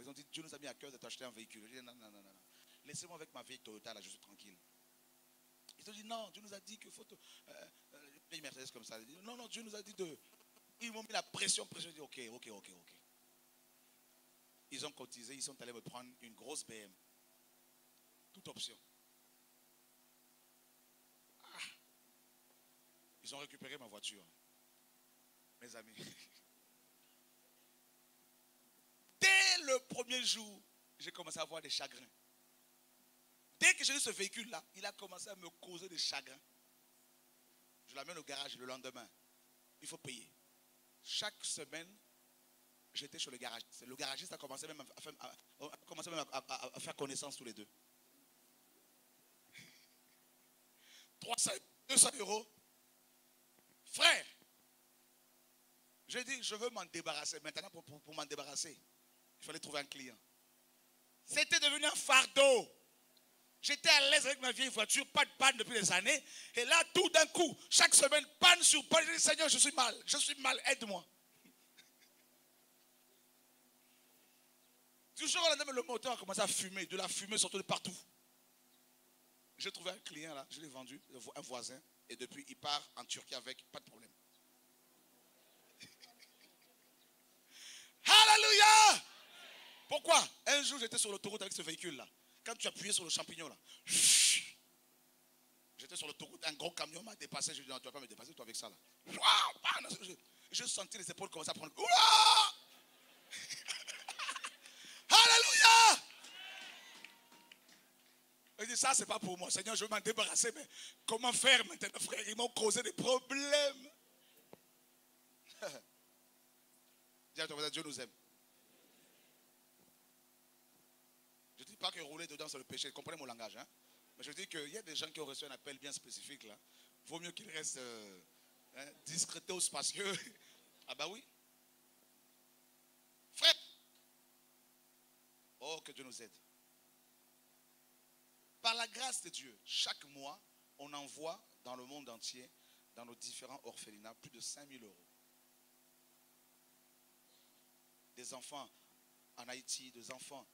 Ils ont dit, Dieu nous a mis à cœur de t'acheter un véhicule. J'ai dit, non, non, non, non. Laissez-moi avec ma vieille Toyota, là, je suis tranquille. Ils ont dit, non, Dieu nous a dit qu'il faut... Te, euh, euh, Mercedes comme ça. Non, non, Dieu nous a dit de... Ils m'ont mis la pression, pression. J'ai dit, ok, ok, ok, ok. Ils ont cotisé, ils sont allés me prendre une grosse BM. Toute option. Ah. Ils ont récupéré ma voiture. Mes amis. Dès le premier jour, j'ai commencé à avoir des chagrins. Dès que j'ai eu ce véhicule-là, il a commencé à me causer des chagrins. Je l'amène au garage le lendemain. Il faut payer. Chaque semaine, j'étais sur le garage. Le garagiste a commencé même à faire, à, faire connaissance tous les deux. 300, 200 euros. Frère, j'ai dit, je veux m'en débarrasser. Maintenant, pour m'en débarrasser, il fallait trouver un client. C'était devenu un fardeau. J'étais à l'aise avec ma vieille voiture, pas de panne depuis des années. Et là, tout d'un coup, chaque semaine, panne sur panne. Je dis, Seigneur, je suis mal, je suis mal, aide-moi. Du le moteur a commencé à fumer, de la fumée surtout de partout. J'ai trouvé un client là, je l'ai vendu, un voisin, et depuis, il part en Turquie avec, pas de problème. Alléluia! Pourquoi Un jour, j'étais sur l'autoroute avec ce véhicule-là. Quand tu appuyais sur le champignon là, j'étais sur l'autoroute, un gros camion m'a dépassé. Je lui ai dit, non, tu vas pas me dépasser, toi avec ça là. J'ai senti les épaules commencer à prendre. Alléluia! Il dit, ça, c'est pas pour moi. Seigneur, je veux m'en débarrasser, mais comment faire maintenant, frère? Ils m'ont causé des problèmes. Dis à toi, Dieu nous aime. Je ne dis pas que rouler dedans, c'est le péché. Comprenez mon langage. Hein? Mais je dis qu'il y a des gens qui ont reçu un appel bien spécifique. là. Vaut mieux qu'ils restent euh, hein, discretos parce que. ah bah oui. Frère. Oh, que Dieu nous aide. Par la grâce de Dieu, chaque mois, on envoie dans le monde entier, dans nos différents orphelinats, plus de 5000 euros. Des enfants en Haïti, des enfants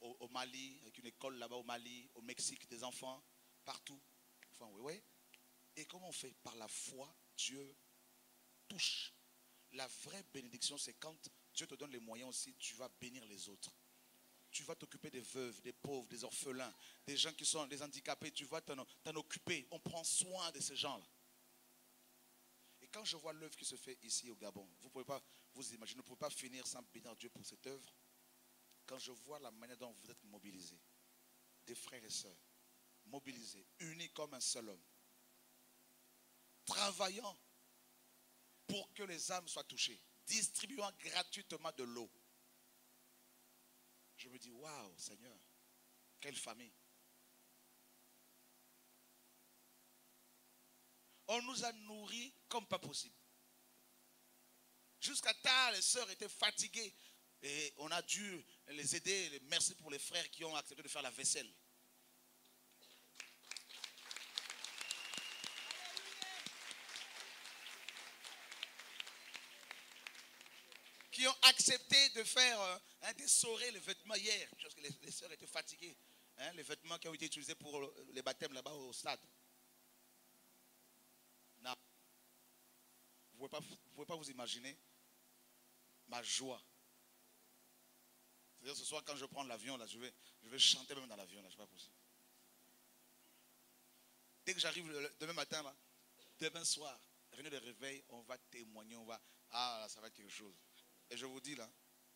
au, Mali, avec une école là-bas au Mali, au Mexique, des enfants, partout. Enfin, oui, oui. Et comment on fait Par la foi, Dieu touche. La vraie bénédiction, c'est quand Dieu te donne les moyens aussi, tu vas bénir les autres. Tu vas t'occuper des veuves, des pauvres, des orphelins, des gens qui sont des handicapés. Tu vas t'en occuper. On prend soin de ces gens-là. Et quand je vois l'œuvre qui se fait ici au Gabon, vous ne pouvez pas vous imaginer, vous ne pouvez pas finir sans bénir Dieu pour cette œuvre quand je vois la manière dont vous êtes mobilisés, des frères et sœurs, mobilisés, unis comme un seul homme, travaillant pour que les âmes soient touchées, distribuant gratuitement de l'eau, je me dis, waouh, Seigneur, quelle famille. On nous a nourris comme pas possible. Jusqu'à tard, les sœurs étaient fatiguées. Et on a dû les aider. Merci pour les frères qui ont accepté de faire la vaisselle. Qui ont accepté de faire, euh, hein, d'essorer les vêtements hier, parce que les, les sœurs étaient fatiguées. Hein, les vêtements qui ont été utilisés pour les baptêmes là-bas au stade. Non. Vous ne pouvez, pas vous imaginer ma joie ce soir, quand je prends l'avion, là, je vais, je vais chanter même dans l'avion, là, c'est pas possible. Dès que j'arrive demain matin, là, demain soir, rien de réveil, on va témoigner, on va. Ah, là, ça va être quelque chose. Et je vous dis là,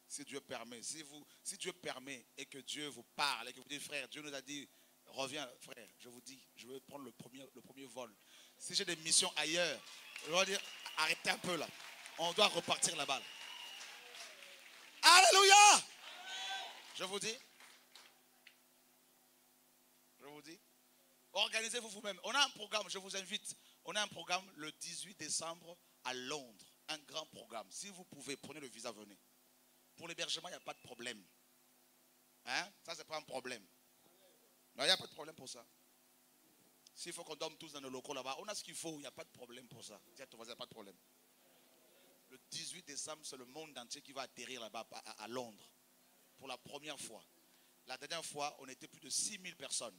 si Dieu permet, si, vous, si Dieu permet et que Dieu vous parle et que vous dites, frère, Dieu nous a dit, reviens, frère, je vous dis, je vais prendre le premier, le premier vol. Si j'ai des missions ailleurs, je vais dire, arrêtez un peu là. On doit repartir là-bas. Alléluia! Je vous dis. Je vous dis. Organisez-vous vous-même. On a un programme, je vous invite. On a un programme le 18 décembre à Londres. Un grand programme. Si vous pouvez, prenez le visa, venez. Pour l'hébergement, il n'y a pas de problème. Hein? Ça, ce n'est pas un problème. il n'y a pas de problème pour ça. S'il faut qu'on dorme tous dans nos locaux là-bas, on a ce qu'il faut, il n'y a pas de problème pour ça. il n'y a pas de problème. Le 18 décembre, c'est le monde entier qui va atterrir là-bas à Londres pour la première fois. La dernière fois, on était plus de 6000 personnes.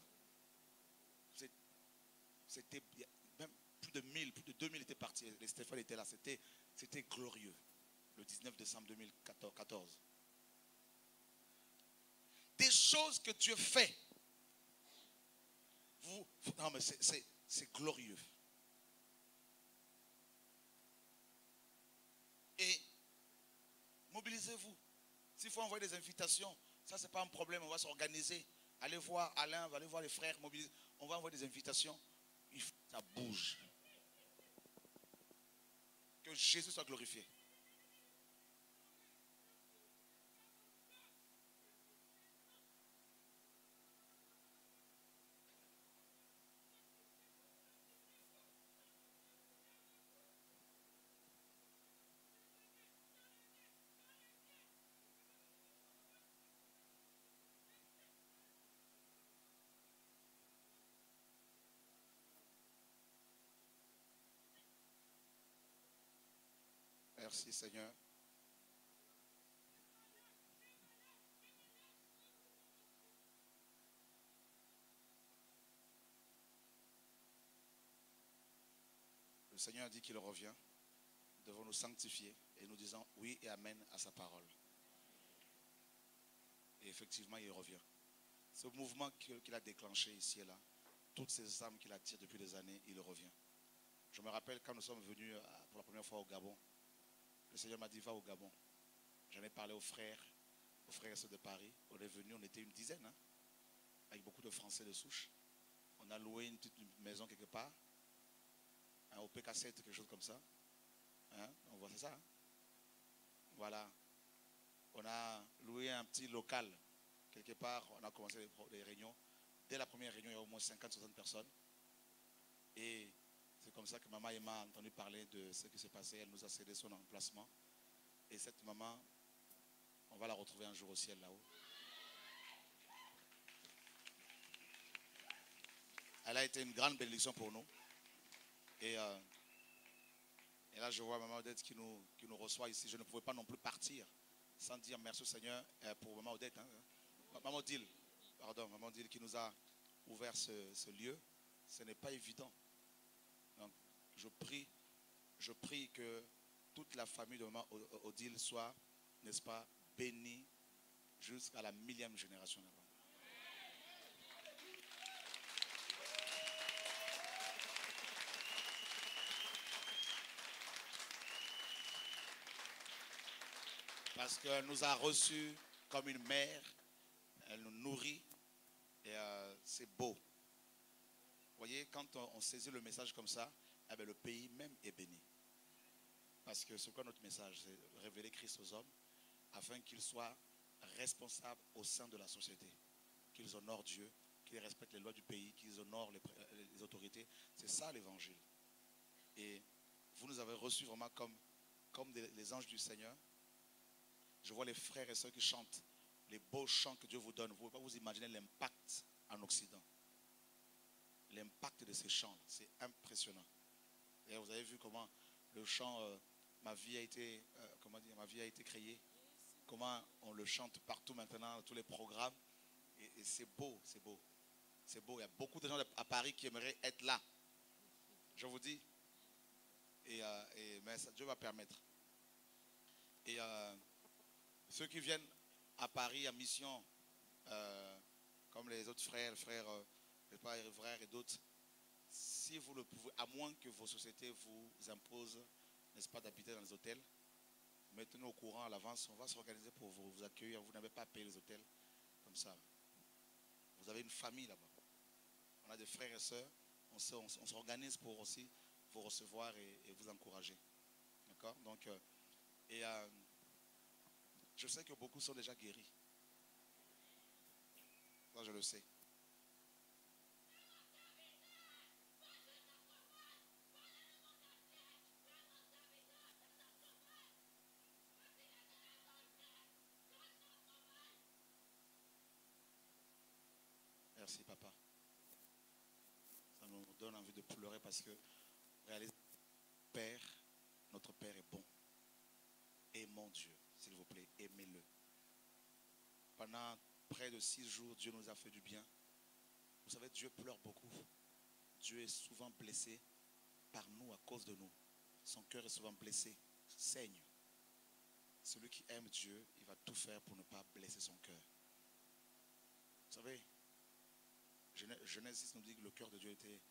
C'était même plus de 1000, plus de 2000 étaient partis. Et Stéphane était là. C'était, c'était glorieux. Le 19 décembre 2014. Des choses que Dieu fait. Vous, non, mais c'est glorieux. Et mobilisez-vous. S'il faut envoyer des invitations, ça, c'est pas un problème. On va s'organiser. Allez voir Alain, allez voir les frères, mobilisez. On va envoyer des invitations. Ça bouge. Que Jésus soit glorifié. Merci Seigneur. Le Seigneur a dit qu'il revient. Nous devons nous sanctifier et nous disons oui et amen à sa parole. Et effectivement, il revient. Ce mouvement qu'il a déclenché ici et là, toutes ces âmes qu'il attire depuis des années, il revient. Je me rappelle quand nous sommes venus euh, pour la première fois au Gabon, le Seigneur m'a dit va au Gabon. J'en ai parlé aux frères, aux frères de Paris. On est venus, on était une dizaine, hein, avec beaucoup de Français de souche. On a loué une petite maison quelque part, hein, au PK7, quelque chose comme ça. Hein, on voit ça. hein. Voilà. On a loué un petit local quelque part. On a commencé les, les réunions. Dès la première réunion, il y a au moins 50-60 personnes. Et c'est comme ça que maman Emma a entendu parler de ce qui s'est passé. Elle nous a cédé son emplacement. Et cette maman, on va la retrouver un jour au ciel là-haut. Elle a été une grande bénédiction pour nous. Et, euh, et là, je vois Maman Odette qui nous, qui nous reçoit ici. Je ne pouvais pas non plus partir sans dire merci au Seigneur euh, pour Maman Odette. hein. Maman Odile, pardon, Maman Odile qui nous a ouvert ce lieu. Ce n'est pas évident. Je prie, je prie que toute la famille de Maman Odile soit, n'est-ce pas, bénie jusqu'à la millième génération là-bas. Parce qu'elle nous a reçus comme une mère. Elle nous nourrit. Et euh, c'est beau. Vous voyez, quand on saisit le message comme ça, ben, le pays même est béni. Parce que c'est quoi notre message? C'est révéler Christ aux hommes afin qu'ils soient responsables au sein de la société. Qu'ils honorent Dieu, qu'ils respectent les lois du pays, qu'ils honorent euh, les autorités. C'est ça l'évangile. Et vous nous avez reçus vraiment comme, comme des- les anges du Seigneur. Je vois les frères et sœurs qui chantent les beaux chants que Dieu vous donne. Vous ne pouvez pas vous imaginer l'impact en Occident. L'impact de ces chants, c'est impressionnant. Vous avez vu comment le chant euh, Ma vie a été, euh, comment dire, ma vie a été créée. Comment on le chante partout maintenant, dans tous les programmes. Et, c'est beau, c'est beau. C'est beau. Il y a beaucoup de gens à Paris qui aimeraient être là. Je vous dis. Et, euh, mais Dieu va permettre. Et ceux qui viennent à Paris en mission, comme les autres frères, frères, les frères et d'autres, si vous le pouvez, à moins que vos sociétés vous imposent, n'est-ce pas, d'habiter dans les hôtels, mettez-nous au courant à l'avance, on va s'organiser pour vous, accueillir. Vous n'avez pas à payer les hôtels comme ça. Vous avez une famille là-bas. On a des frères et sœurs, on s'organise pour aussi vous recevoir et, et vous encourager. D'accord? Donc, euh, et euh, je sais que beaucoup sont déjà guéris. Ça, je le sais. Merci, papa. Ça nous donne envie de pleurer parce que, réalisez, Père, notre Père est bon. Aimons Dieu, s'il vous plaît, aimez-le. Pendant près de six jours, Dieu nous a fait du bien. Vous savez, Dieu pleure beaucoup. Dieu est souvent blessé par nous à cause de nous. Son cœur est souvent blessé, saigne. Celui qui aime Dieu, il va tout faire pour ne pas blesser son cœur. Vous savez, Genèse 6 nous dit que le cœur de Dieu était,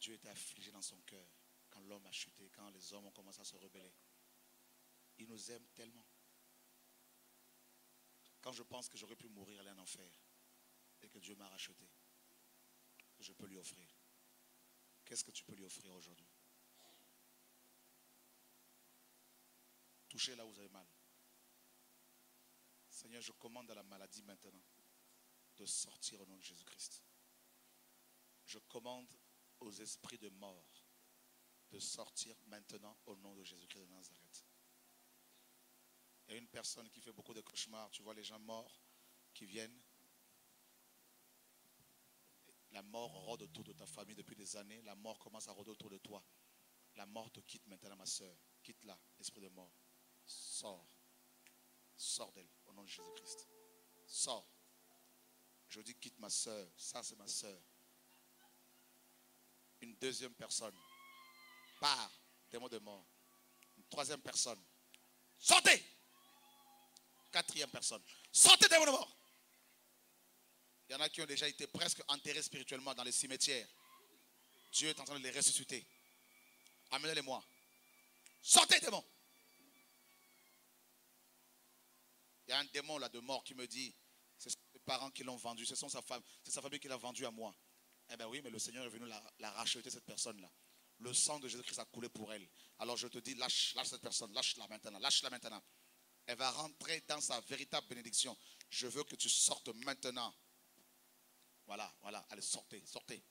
Dieu était affligé dans son cœur quand l'homme a chuté, quand les hommes ont commencé à se rebeller. Il nous aime tellement. Quand je pense que j'aurais pu mourir, aller en enfer, et que Dieu m'a racheté, je peux lui offrir. Qu'est-ce que tu peux lui offrir aujourd'hui? Touchez là où vous avez mal. Seigneur, je commande à la maladie maintenant de sortir au nom de Jésus-Christ. Je commande aux esprits de mort de sortir maintenant au nom de Jésus-Christ de Nazareth. Il y a une personne qui fait beaucoup de cauchemars. Tu vois les gens morts qui viennent. La mort rôde autour de ta famille depuis des années. La mort commence à rôder autour de toi. La mort te quitte maintenant, ma soeur. Quitte-la, esprit de mort. Sors. Sors d'elle, au nom de Jésus-Christ. Sors. Je dis quitte ma soeur. Ça, c'est ma soeur. Une deuxième personne. Part. Démon de mort. Une troisième personne. Sortez. Quatrième personne. Sortez démon de mort. Il y en a qui ont déjà été presque enterrés spirituellement dans les cimetières. Dieu est en train de les ressusciter. Amenez-les-moi. Sortez, démon. Il y a un démon là de mort qui me dit, c'est ses parents qui l'ont vendu, c'est sa femme, c'est sa famille qui l'a vendu à moi. Eh bien oui, mais le Seigneur est venu la, racheter, cette personne-là. Le sang de Jésus-Christ a coulé pour elle. Alors je te dis, lâche, lâche cette personne, lâche-la maintenant, lâche-la maintenant. Elle va rentrer dans sa véritable bénédiction. Je veux que tu sortes maintenant. Voilà, voilà, allez, sortez, sortez.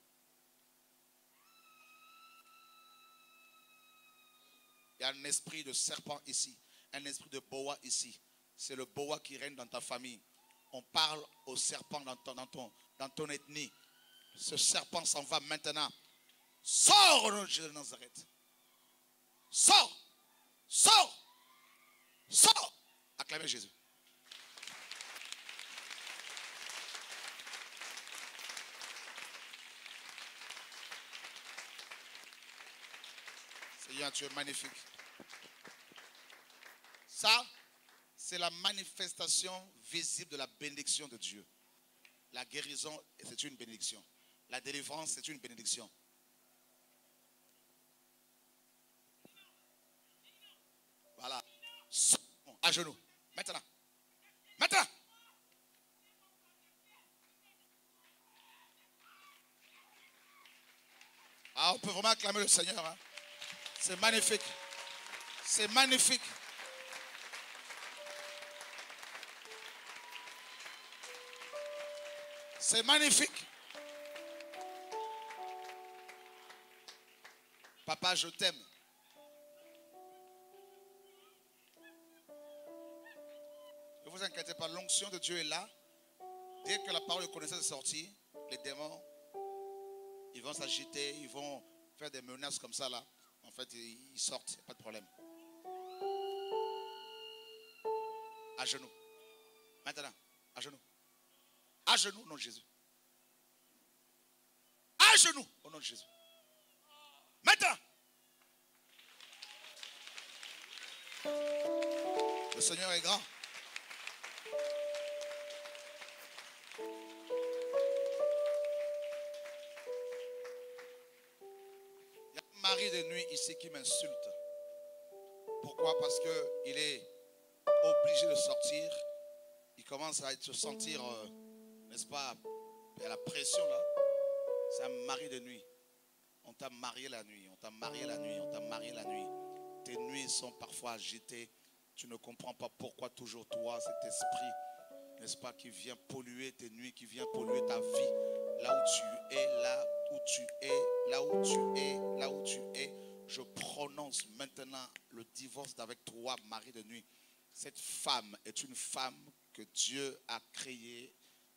Il y a un esprit de serpent ici, un esprit de boa ici. C'est le boa qui règne dans ta famille. On parle au serpent dans ton, dans ton, dans ton ethnie. Ce serpent s'en va maintenant. Sors au nom de Jésus de Nazareth. Sors. Sors. Sors. Acclamez Jésus. Seigneur, tu es magnifique. Ça, c'est la manifestation visible de la bénédiction de Dieu. La guérison, c'est une bénédiction. La délivrance, c'est une bénédiction. Voilà. À genoux. Maintenant. Maintenant. Ah, on peut vraiment acclamer le Seigneur. Hein. C'est magnifique. C'est magnifique. C'est magnifique. Papa, je t'aime. Ne vous inquiétez pas, l'onction de Dieu est là. Dès que la parole de connaissance est sortie, les démons, ils vont s'agiter, ils vont faire des menaces comme ça là. En fait, ils sortent, pas de problème. À genoux. Maintenant, à genoux. À genoux au nom de Jésus. À genoux au nom de Jésus. Maintenant. Le Seigneur est grand. Il y a un mari de nuit ici qui m'insulte. Pourquoi? Parce qu'il est obligé de sortir. Il commence à se sentir... Euh, n'est-ce pas a la pression là. C'est un mari de nuit. On t'a marié la nuit, on t'a marié la nuit, on t'a marié la nuit. Tes nuits sont parfois agitées. Tu ne comprends pas pourquoi toujours toi, cet esprit, n'est-ce pas, qui vient polluer tes nuits, qui vient polluer ta vie. Là où tu es, là où tu es, là où tu es, là où tu es. Je prononce maintenant le divorce d'avec toi, mari de nuit. Cette femme est une femme que Dieu a créée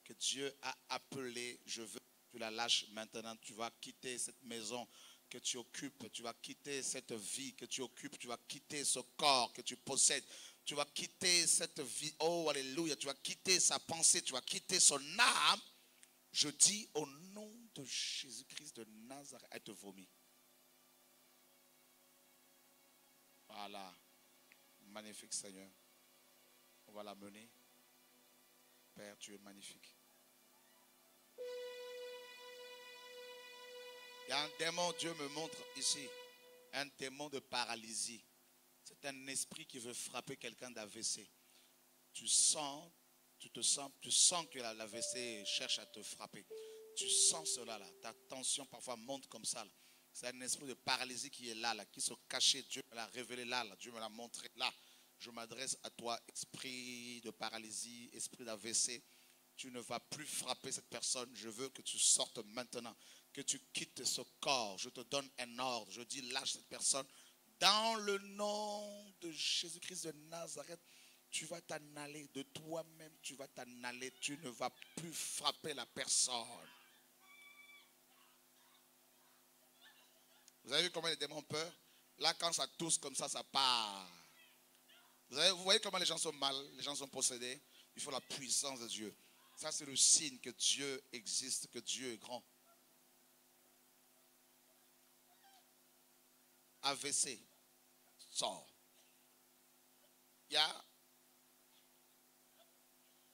que Dieu a appelé, je veux la lâches maintenant. Tu vas quitter cette maison que tu occupes, tu vas quitter cette vie que tu occupes, tu vas quitter ce corps que tu possèdes. tu vas quitter cette vie. Oh, alléluia. Tu vas quitter sa pensée, tu vas quitter son âme. Je dis au nom de Jésus-Christ de Nazareth, elle te vomit. Voilà. Magnifique Seigneur. On va la mener. Père, tu es magnifique. Il y a un démon, Dieu me montre ici, un démon de paralysie. C'est un esprit qui veut frapper quelqu'un d'AVC. Tu sens, tu te sens, tu sens que l'AVC cherche à te frapper. Tu sens cela là. Ta tension parfois monte comme ça. C'est un esprit de paralysie qui est là, là, qui se cachait. Dieu me l'a révélé là, là. Dieu me l'a montré là. Je m'adresse à toi, esprit de paralysie, esprit d'AVC. Tu ne vas plus frapper cette personne. Je veux que tu sortes maintenant que tu quittes ce corps. Je te donne un ordre. Je dis, lâche cette personne. Dans le nom de Jésus-Christ de Nazareth, tu vas t'en aller de toi-même. Tu vas t'en aller. Tu ne vas plus frapper la personne. Vous avez vu comment les démons ont peur? Là, quand ça tousse comme ça, ça part. Vous, vous voyez comment les gens sont mal, les gens sont possédés? Il faut la puissance de Dieu. Ça, c'est le signe que Dieu existe, que Dieu est grand. AVC sort. Il y a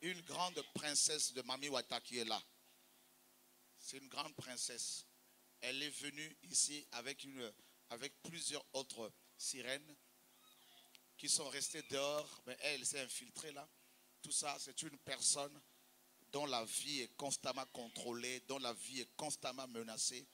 une grande princesse de Mamiwata qui est là. C'est une grande princesse. Elle est venue ici avec, une, avec plusieurs autres sirènes qui sont restées dehors. Mais elle s'est infiltrée là. Tout ça, c'est une personne dont la vie est constamment contrôlée, dont la vie est constamment menacée.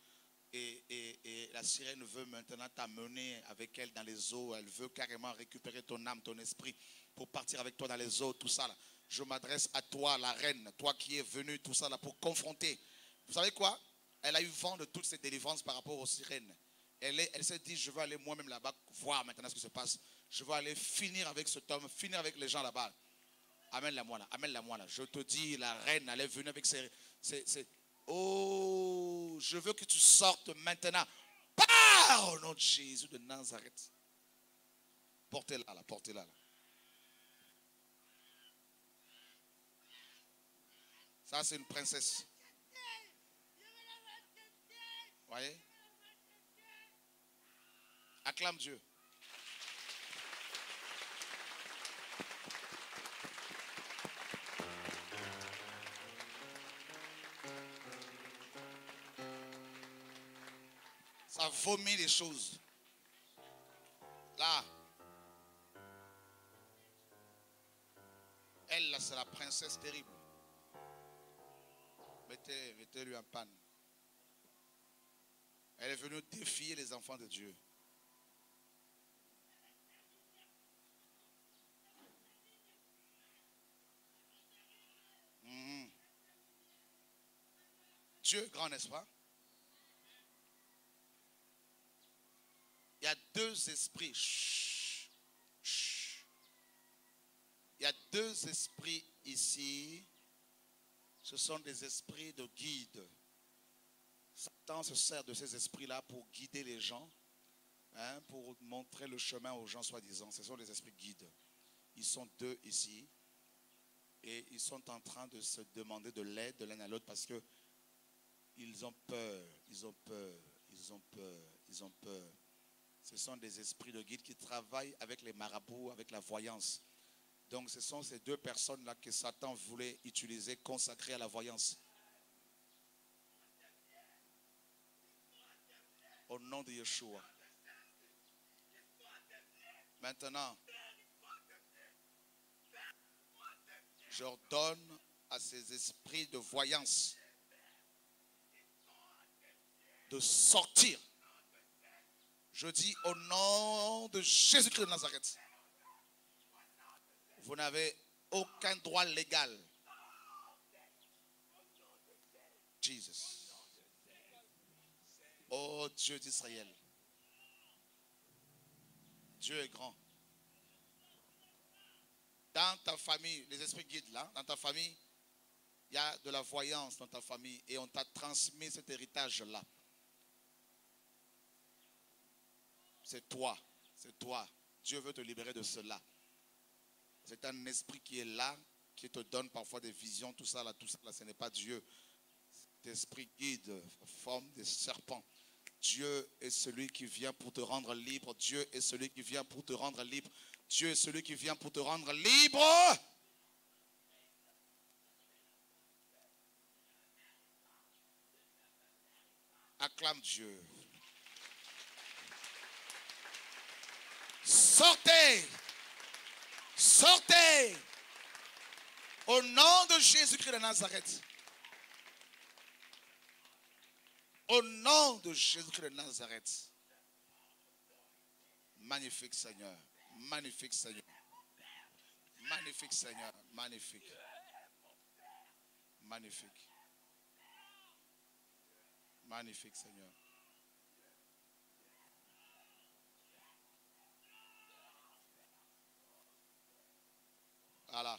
Et, la sirène veut maintenant t'amener avec elle dans les eaux. Elle veut carrément récupérer ton âme, ton esprit pour partir avec toi dans les eaux, tout ça. Là. Je m'adresse à toi, la reine, toi qui es venu, tout ça là, pour confronter. Vous savez quoi? Elle a eu vent de toutes ces délivrances par rapport aux sirènes. Elle, s'est dit, je veux aller moi-même là-bas voir maintenant ce qui se passe. Je veux aller finir avec cet homme, finir avec les gens là-bas. Amène-la moi là, amène-la moi là. Je te dis, la reine, elle est venue avec ses, ses Oh, je veux que tu sortes maintenant. Par au nom de Jésus de Nazareth. Portez-la là, portez-la là. Ça, c'est une princesse. Voyez? Acclame Dieu. Ça vomit les choses. Là. Elle, là, c'est la princesse terrible. Mettez, mettez-lui en panne. Elle est venue défier les enfants de Dieu. Mhm. Dieu grand, n'est-ce pas? Esprits. Il y a deux esprits ici. Ce sont des esprits de guide. Satan se sert de ces esprits-là pour guider les gens, hein, pour montrer le chemin aux gens soi-disant. Ce sont des esprits guides. Ils sont deux ici. Et ils sont en train de se demander de l'aide de l'un à l'autre parce que ils ont peur, ils ont peur, ils ont peur, ils ont peur. Ce sont des esprits de guide qui travaillent avec les marabouts, avec la voyance. Donc ce sont ces deux personnes-là que Satan voulait utiliser, consacrer à la voyance. Au nom de Yeshua. Maintenant, j'ordonne à ces esprits de voyance de sortir je dis au nom de Jésus-Christ de Nazareth, vous n'avez aucun droit légal. Jesus. Oh Dieu d'Israël. Dieu est grand. Dans ta famille, les esprits guident là, dans ta famille, il y a de la voyance dans ta famille et on t'a transmis cet héritage-là. C'est toi. C'est toi. Dieu veut te libérer de cela. C'est un esprit qui est là, qui te donne parfois des visions, tout ça là, tout ça là, ce n'est pas Dieu. Cet esprit guide, forme des serpents. Dieu est celui qui vient pour te rendre libre. Dieu est celui qui vient pour te rendre libre. Dieu est celui qui vient pour te rendre libre. Acclame Dieu. Sortez. Sortez. Au nom de Jésus-Christ de Nazareth. Au nom de Jésus-Christ de Nazareth. Magnifique Seigneur. Magnifique Seigneur. Magnifique Seigneur. Magnifique. Magnifique. Magnifique Seigneur. Voilà.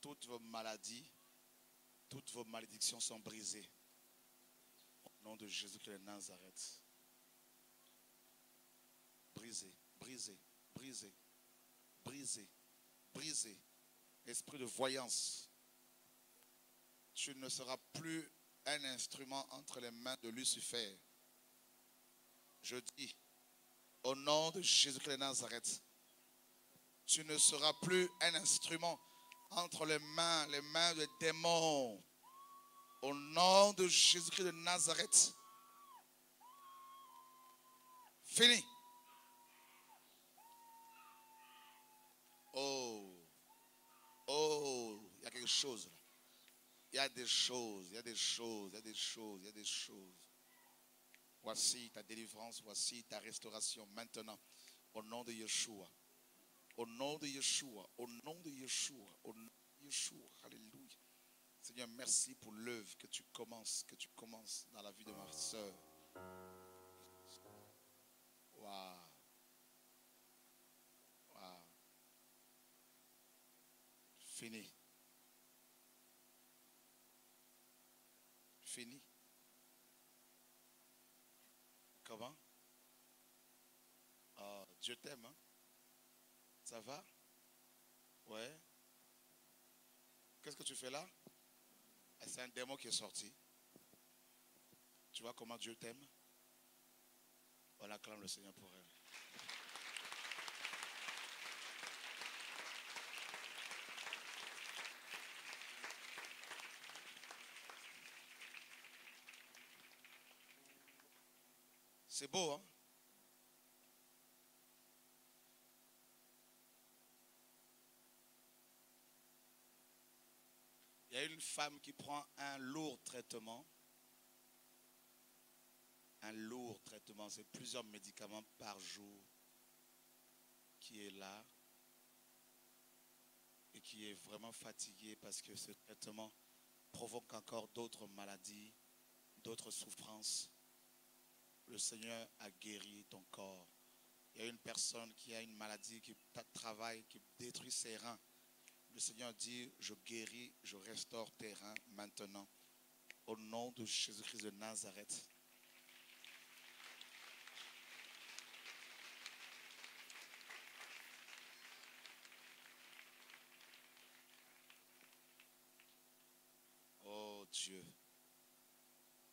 Toutes vos maladies, toutes vos malédictions sont brisées. Au nom de Jésus-Christ de Nazareth. Brisé, brisé, brisé, brisé, brisé. Esprit de voyance. Tu ne seras plus un instrument entre les mains de Lucifer. Je dis, au nom de Jésus-Christ de Nazareth, tu ne seras plus un instrument entre les mains, les mains des démons. Au nom de Jésus-Christ de Nazareth. Fini. Oh, oh, il y a quelque chose là. Il y a des choses, il y a des choses, il y a des choses, il y a des choses. Voici ta délivrance, voici ta restauration maintenant. Au nom de Yeshua. Au nom de Yeshua. Au nom de Yeshua. Au nom de Yeshua. Alléluia. Seigneur, merci pour l'œuvre que tu commences, que tu commences dans la vie de ma soeur. Waouh. Waouh. Fini. Fini. Comment? Ah, Dieu t'aime. Hein? Ça va? Ouais. Qu'est-ce que tu fais là? Ah, C'est un démon qui est sorti. Tu vois comment Dieu t'aime? On acclame le Seigneur pour elle. C'est beau, hein? Une femme qui prend un lourd traitement. Un lourd traitement, c'est plusieurs médicaments par jour qui est là et qui est vraiment fatigué parce que ce traitement provoque encore d'autres maladies, d'autres souffrances. Le Seigneur a guéri ton corps. Il y a une personne qui a une maladie qui travaille, qui détruit ses reins. Le Seigneur dit, je guéris, je restaure tes reins maintenant. Au nom de Jésus-Christ de Nazareth. Oh Dieu.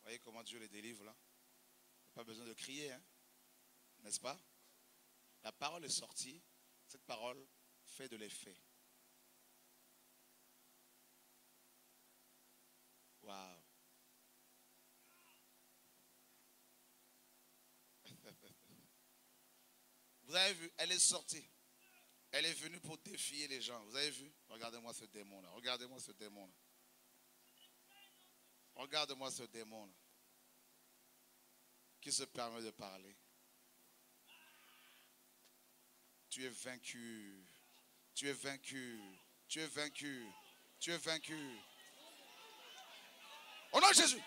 Voyez comment Dieu les délivre là Pas besoin de crier, hein? n'est-ce pas? La parole est sortie. Cette parole fait de l'effet. Wow. Vous avez vu, elle est sortie. Elle est venue pour défier les gens. Vous avez vu? Regardez-moi ce démon-là. Regardez-moi ce démon-là. Regardez-moi ce démon-là. Qui se permet de parler. Tu es vaincu. Tu es vaincu. Tu es vaincu. Tu es vaincu. Au nom de Jésus.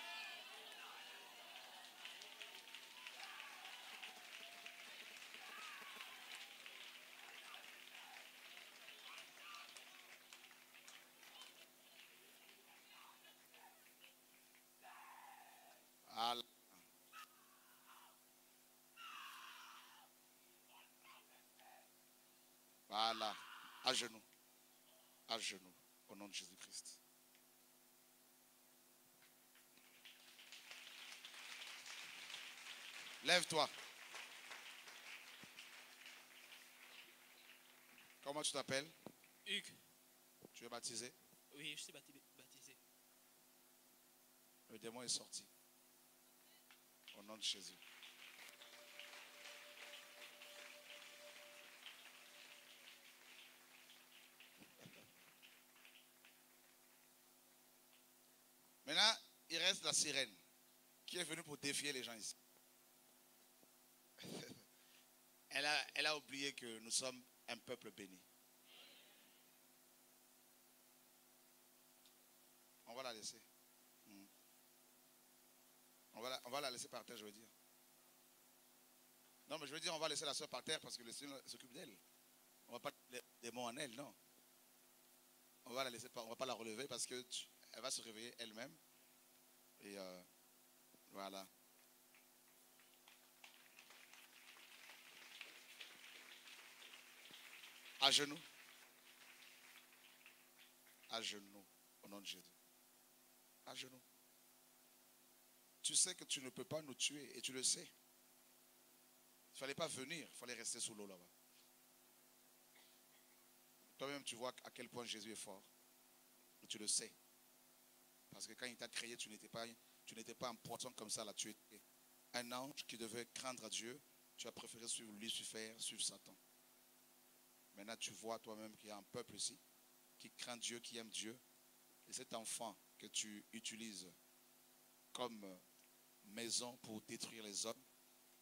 Voilà. Voilà. À genoux. à genoux au nom de Jésus-Christ. Lève-toi. Comment tu t'appelles? Hugues, Tu es baptisé? Oui, je suis bapti- baptisé. Le démon est sorti. Au nom de Jésus. Reste la sirène qui est venue pour défier les gens ici. Elle a, elle a oublié que nous sommes un peuple béni. On va la laisser. Hmm. On va, la, on va la laisser par terre, je veux dire. Non, mais je veux dire, on va laisser la soeur par terre parce que le Seigneur s'occupe d'elle. On ne va pas les démons en elle, non. On va la laisser, on va pas la relever parce que elle va se réveiller elle-même. Et euh, voilà. À genoux. À genoux, au nom de Jésus. À genoux. Tu sais que tu ne peux pas nous tuer et tu le sais. Il ne fallait pas venir, il fallait rester sous l'eau là-bas. Toi-même, tu vois à quel point Jésus est fort. Tu le sais. Parce que quand il t'a créé, tu n'étais pas, tu n'étais poisson comme ça là. Tu étais un ange qui devait craindre à Dieu. Tu as préféré suivre Lucifer, suivre Satan. Maintenant, tu vois toi-même qu'il y a un peuple ici qui craint Dieu, qui aime Dieu. Et cet enfant que tu utilises comme maison pour détruire les hommes,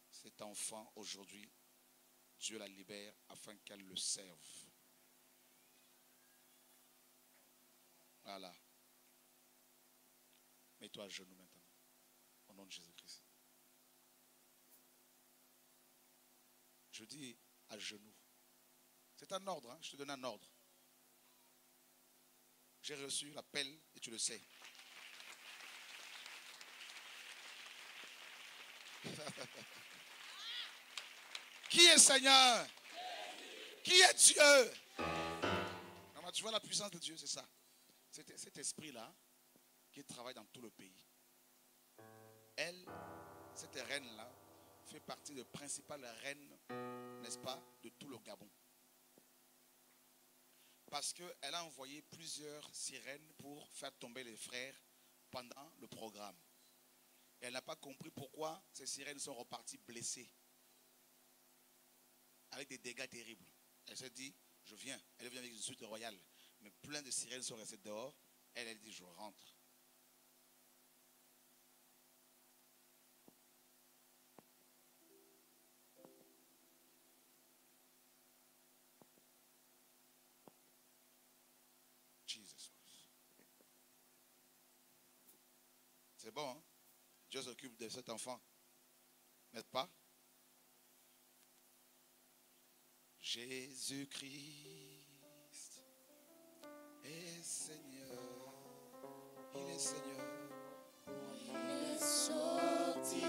cet enfant aujourd'hui, Dieu la libère afin qu'elle le serve. Voilà. Mets-toi à genoux maintenant, au nom de Jésus-Christ. Je dis à genoux. C'est un ordre, hein, je te donne un ordre. J'ai reçu l'appel et tu le sais. Qui est Seigneur? Qui est Dieu? Tu vois la puissance de Dieu, c'est ça. Cet esprit-là qui travaille dans tout le pays. Elle, cette reine-là, fait partie des principales reines, n'est-ce pas, de tout le Gabon. Parce qu'elle a envoyé plusieurs sirènes pour faire tomber les frères pendant le programme. Elle n'a pas compris pourquoi ces sirènes sont reparties blessées. Avec des dégâts terribles. Elle s'est dit, je viens. Elle vient avec une suite royale. Mais plein de sirènes sont restées dehors. Elle, elle dit, je rentre. Jesus. Hein? Dieu s'occupe de cet enfant. N'est-ce pas? Jésus-Christ est Seigneur. Il est Seigneur. Il est sorti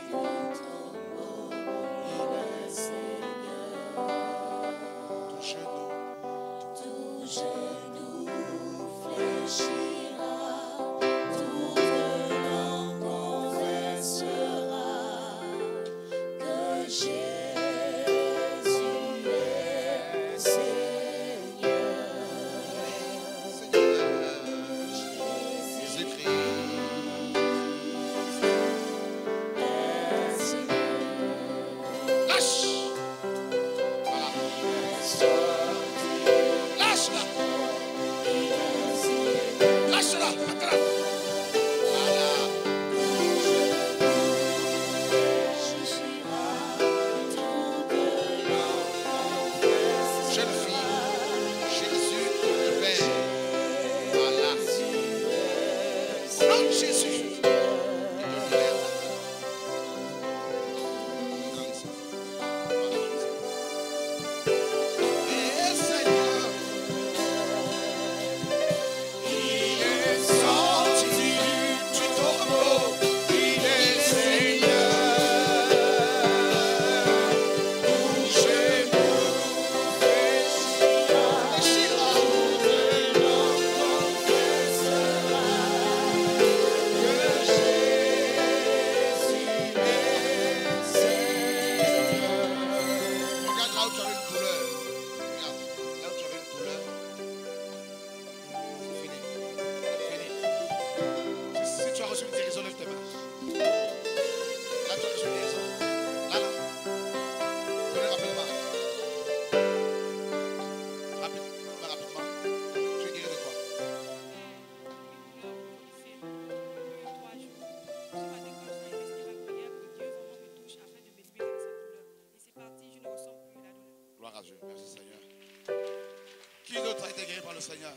Seigneur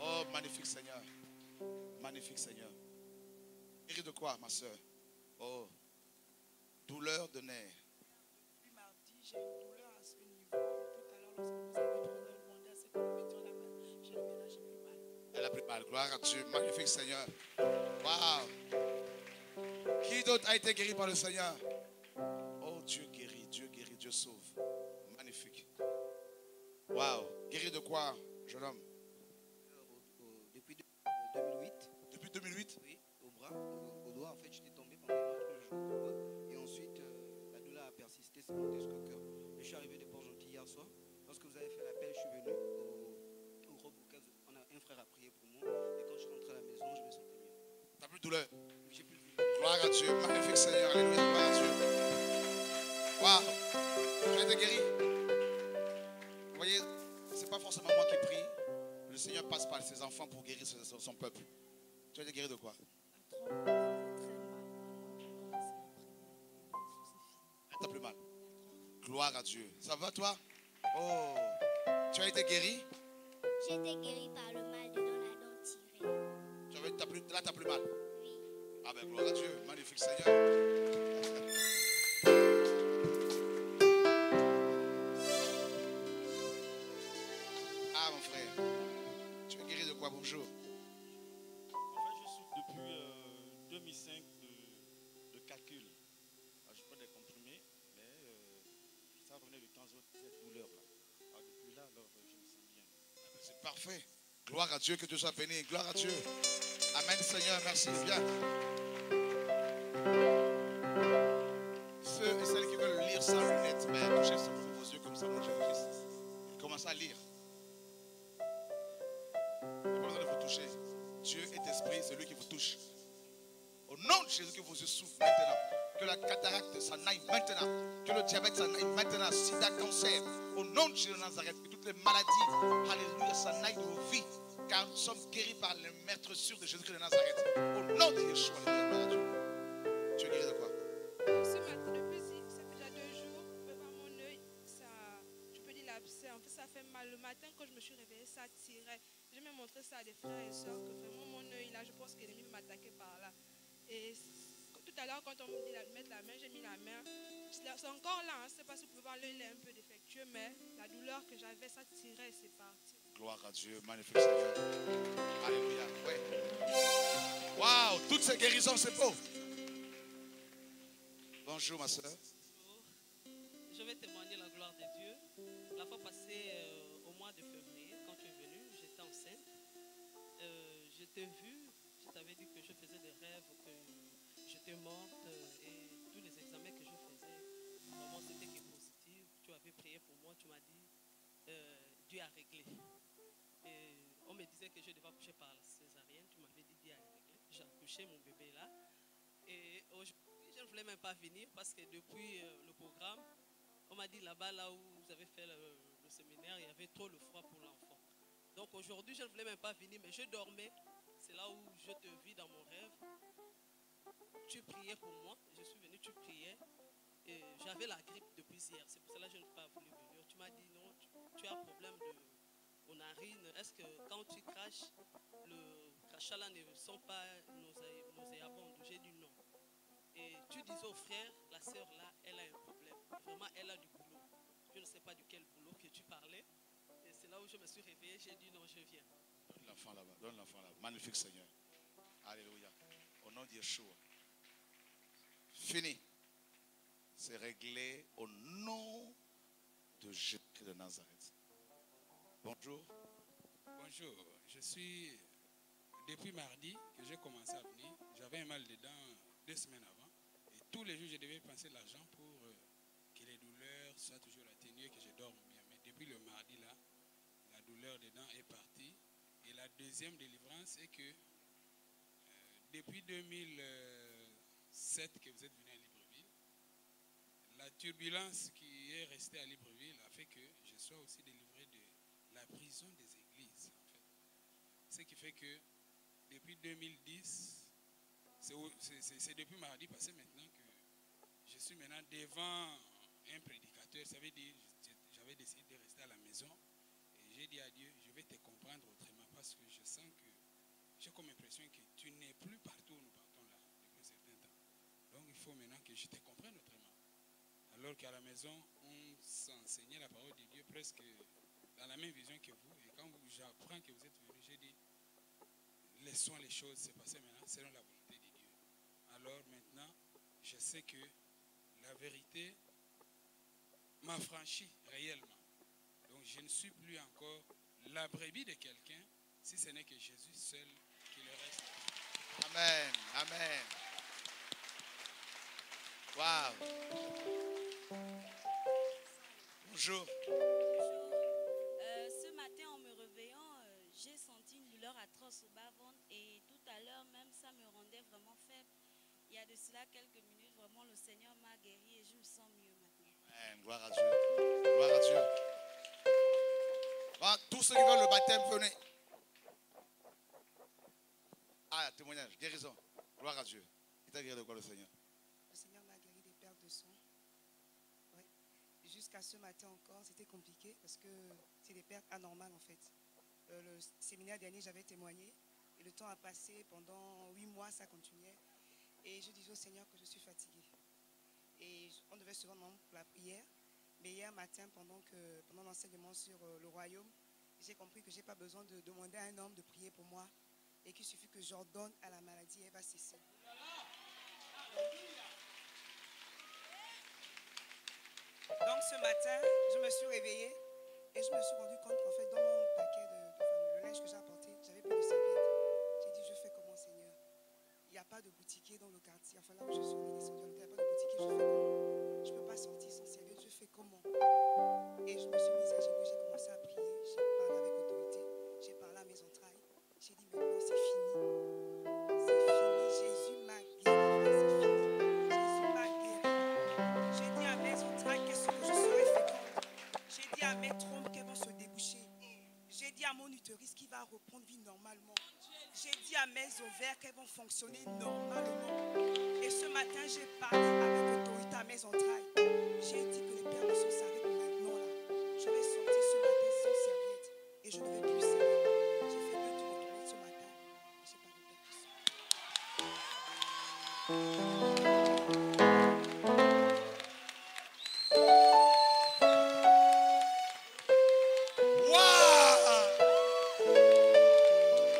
Oh, magnifique Seigneur. Magnifique Seigneur. Guéri de quoi, ma soeur? Oh, douleur de nerfs. Depuis mardi, j'ai une douleur à ce niveau. Tout à l'heure, lorsque vous avez demandé à ce que nous mettions la main, j'ai le ménage, j'ai plus mal. Elle a pris mal. Gloire à Dieu. Magnifique Seigneur. Waouh. Qui d'autre a été guéri par le Seigneur? Quoi, jeune homme? Depuis de- euh, 2008, Depuis 2008 oui, au bras, au, au doigt, en fait, j'étais tombé pendant une marche que je jouais au football. Et ensuite, euh, la douleur a persisté, c'est monté jusqu'au cœur. Je suis arrivé de Port-Gentil hier soir. Lorsque vous avez fait l'appel, je suis venu au, au. On a un frère a prié pour moi. Et quand je suis rentré à la maison, je me sentais mieux. T'as plus de douleur? J'ai plus de douleur. Gloire à Dieu. Magnifique Seigneur. Alléluia. Gloire à Dieu. Waouh. Tu as été guéri? Passe par ses enfants pour guérir son, peuple. Tu as été guéri de quoi? La trompe, très mal. Vraiment, je pense que c'est après. Elle t'a plus mal. Gloire à Dieu. Ça va toi? Oh. Tu as été guéri? J'ai été guérie par le mal de dans la dent tirée. Tu avais- t'as plus, Là, tu plus mal. Oui. Ah ben, gloire à Dieu. Magnifique Seigneur. Là, alors, euh, bien. C'est parfait. Gloire à Dieu, que Dieu soit béni. Gloire à Dieu. Amen, Seigneur. Merci. Bien. Ceux et celles qui veulent lire sans lunettes, mais touchez simplement vos yeux comme ça, mon Jésus-Christ. Et commencez à lire. Il n'y de vous toucher. Dieu est esprit, c'est lui qui vous touche. Au nom de Jésus, que vos yeux s'ouvrent la cataracte s'en aille maintenant. Que le diabète s'en aille maintenant. Sida, cancer. Au nom de Jésus de Nazareth. Que toutes les maladies, alléluia, s'en aillent de vos vies. Car nous sommes guéris par le maître sûr de Jésus-Christ de Nazareth. Au nom de Yeshua. Tu es guéri de quoi? Ce matin, depuis, ça fait déjà deux jours, mon œil, ça, je peux dire l'abcès. Fait, ça fait mal. Le matin, quand je me suis réveillée, ça tirait. J'ai même montré ça à des frères et soeurs que vraiment mon œil là, je pense que l'ennemi va m'attaquer par là. Et à l'heure, quand on me dit de mettre la main, j'ai mis la main. C'est encore là, hein, je ne sais pas si vous pouvez voir, l'œil il est un peu défectueux, mais la douleur que j'avais, ça tirait et c'est parti. Gloire à Dieu, magnifique Seigneur. Alléluia. Ouais. Waouh, toutes ces guérisons, c'est beau. Bonjour, ma soeur. Bonjour. Je vais témoigner la gloire de Dieu. La fois passée, euh, au mois de février, quand tu es venu, j'étais enceinte. Euh, je t'ai vu, je t'avais dit que je faisais des rêves, que j'étais morte euh, et tous les examens que je faisais, vraiment c'était que positif. Tu avais prié pour moi, tu m'as dit, euh, Dieu a réglé. Et on me disait que je devais accoucher par la césarienne, tu m'avais dit Dieu a réglé. J'ai accouché mon bébé là. Et je ne voulais même pas venir parce que depuis euh, le programme, on m'a dit là-bas, là où vous avez fait le, le séminaire, il y avait trop le froid pour l'enfant. Donc aujourd'hui, je ne voulais même pas venir, mais je dormais. C'est là où je te vis dans mon rêve. Tu priais pour moi. Je suis venu, tu priais. J'avais la grippe depuis hier. C'est pour cela que je n'ai pas voulu venir. Tu m'as dit non, tu, as un problème de, aux narines. Est-ce que quand tu craches, le crachat là ne sont pas nausé- nauséabonds J'ai dit non. Et tu disais au frère, la sœur là, elle a un problème. Vraiment, elle a du boulot. Je ne sais pas de quel boulot que tu parlais. Et c'est là où je me suis réveillée. J'ai dit non, je viens. Donne l'enfant là-bas, donne l'enfant là-bas. Magnifique Seigneur. Alléluia. Au nom de Yeshua. Fini. C'est réglé au nom de Jésus de Nazareth. Bonjour. Bonjour, je suis depuis mardi que j'ai commencé à venir. J'avais un mal de dents deux semaines avant. Et tous les jours, je devais penser l'argent pour euh, que les douleurs soient toujours atténuées, que je dorme bien. Mais depuis le mardi là, la douleur des dents est partie. Et la deuxième délivrance est que euh, depuis 2007 que vous êtes venu à Libreville, la turbulence qui est restée à Libreville a fait que je sois aussi délivré de la prison des églises. Ce qui fait que depuis 2010, c'est au- c'est- c'est c'est depuis mardi passé maintenant que je suis maintenant devant un prédicateur. Ça veut dire que j'avais décidé de rester à la maison. Et j'ai dit à Dieu, je vais te comprendre autrement parce que je sens que j'ai comme impression que tu n'es plus partout où nous partons là depuis un certain temps. Donc il maintenant que je te comprenne autrement. Alors qu'à la maison, on s'enseignait la parole de Dieu presque dans la même vision que vous. Et quand j'apprends que vous êtes venu, j'ai dit, laissons les choses se passer maintenant selon la volonté de Dieu. Alors maintenant, je sais que la vérité m'a franchi réellement. Donc je ne suis plus encore la brebis de quelqu'un, si ce n'est que Jésus seul qui le reste. Amen. Amen. Bonjour. Euh, ce matin, en me réveillant, euh, j'ai senti une douleur atroce au bas-ventre et tout à l'heure même, ça me rendait vraiment faible. Il y a de cela quelques minutes, vraiment, le Seigneur m'a guéri et je me sens mieux maintenant. Amen. Gloire à Dieu. Gloire à Dieu. Bon, tous ceux qui veulent le baptême, venez. Ah, témoignage, guérison. Gloire à Dieu. Il t'a guéri de quoi le Seigneur Le Seigneur m'a guéri des pertes de sang. Ouais. Ce matin encore, c'était compliqué parce que c'est des pertes anormales en fait. Euh, le séminaire dernier, j'avais témoigné et le temps a passé pendant huit mois, ça continuait. Et je disais au Seigneur que je suis fatiguée. Et on devait se rendre pour la prière. Mais hier matin, pendant, que, pendant l'enseignement sur euh, le royaume, j'ai compris que je n'ai pas besoin de demander à un homme de prier pour moi et qu'il suffit que j'ordonne à la maladie elle va cesser. Ce matin, je me suis réveillée et je me suis rendu compte qu'en fait, dans mon paquet de, de- le linge que j'ai apporté, j'avais plus de serviettes. J'ai dit, je fais comment, Seigneur Il n'y a pas de boutiquier dans le quartier. Enfin, là où je suis, il n'y a pas de boutiquier. Je fais comment Je ne peux pas sortir sans serviette. Je fais comment Et je me suis mise à genoux, mes ovaires qu'elles vont fonctionner normalement. Et ce matin, j'ai parlé avec autorité à mes entrailles. J'ai dit que les sang s'arrêtent maintenant là. Je vais sortir ce matin sans serviette. Et je ne vais plus saigner. J'ai fait deux tours de ce matin. J'ai pas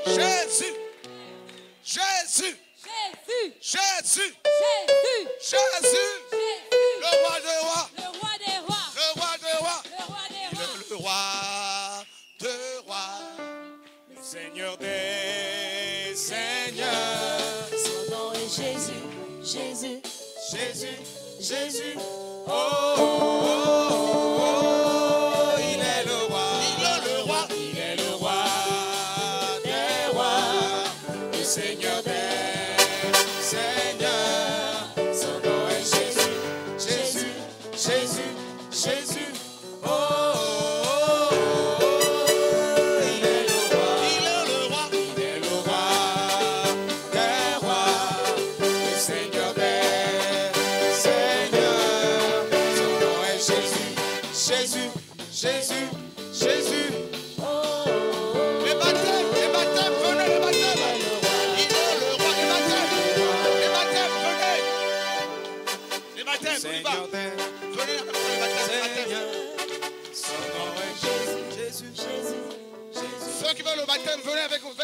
de Jésus Jésus. Jésus. Jésus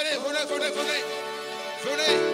venez avec vous, venez, venez,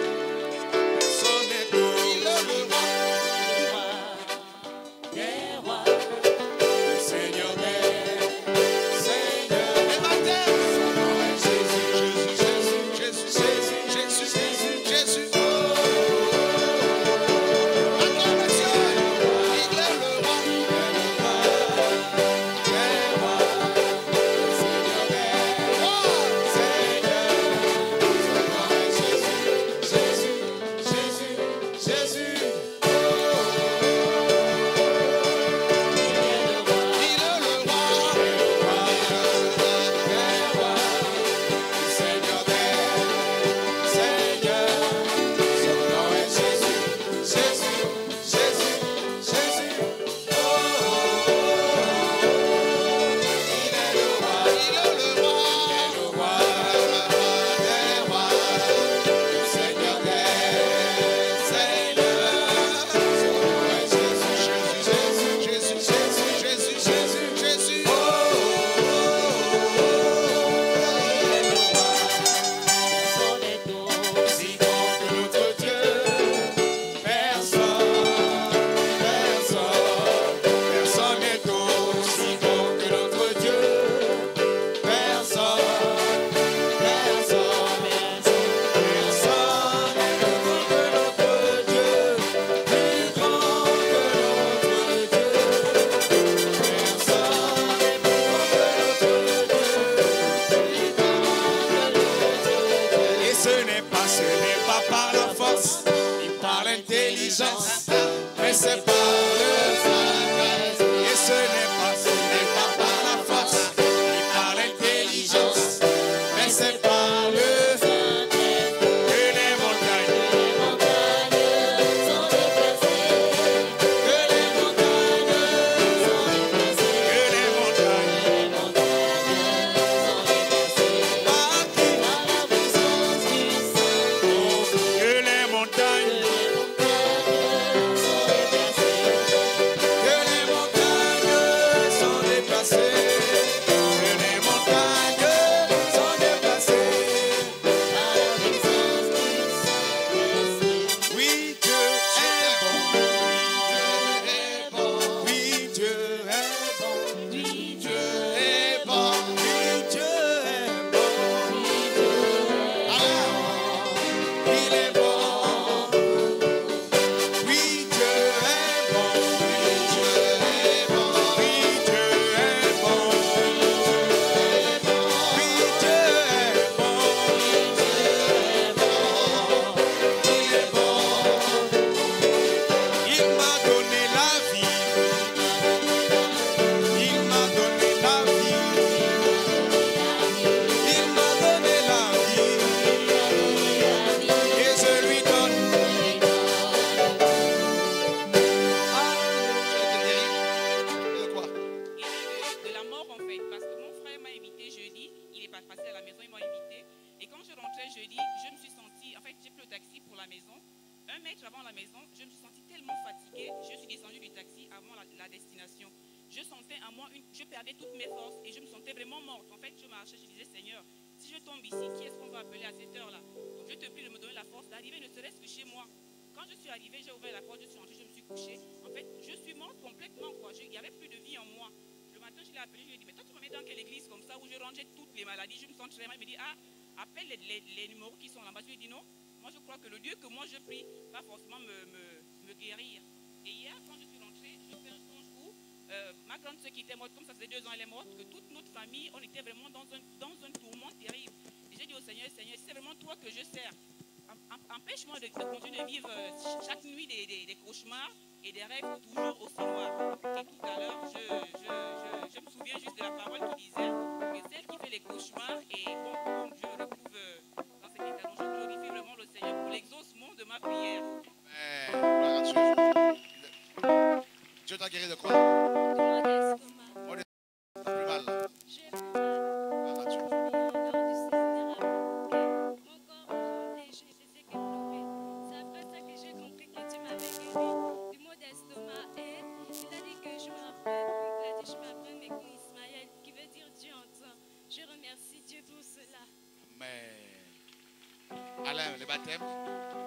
baptême.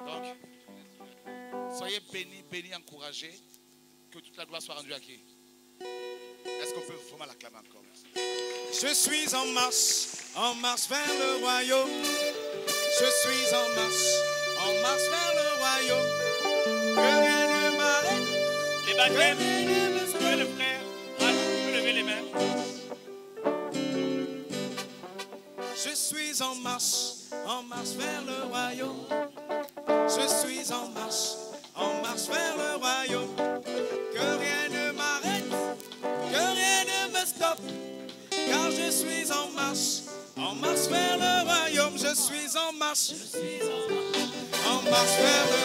Donc, soyez bénis, bénis, encouragés. Que toute la gloire soit rendue à qui? Est-ce qu'on peut vraiment l'acclamer encore? Je suis en marche, en marche vers le royaume. Je suis en marche, en marche vers le royaume. Que. Les baptêmes, que le frère, levez les mains. Je suis en marche en marche vers le royaume. Je suis en marche, en marche vers le royaume. Que rien ne m'arrête, que rien ne me stoppe, car je suis en marche, en marche vers le royaume. Je suis en marche, en marche vers le royaume.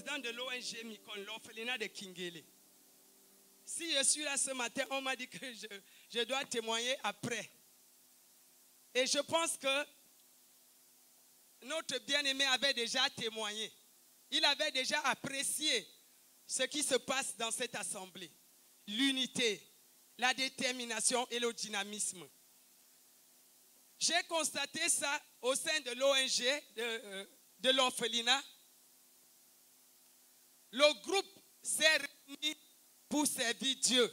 président de l'ONG Mikon, l'orphelinat de Kingele. Si je suis là ce matin, on m'a dit que je, dois témoigner après. Et je pense que notre bien-aimé avait déjà témoigné. Il avait déjà apprécié ce qui se passe dans cette assemblée. L'unité, la détermination et le dynamisme. J'ai constaté ça au sein de l'ONG, de, euh, de l'orphelinat, le groupe s'est réuni pour servir Dieu.